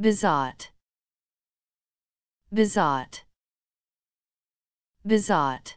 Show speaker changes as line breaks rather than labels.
Bizot. Bizot. Bizot.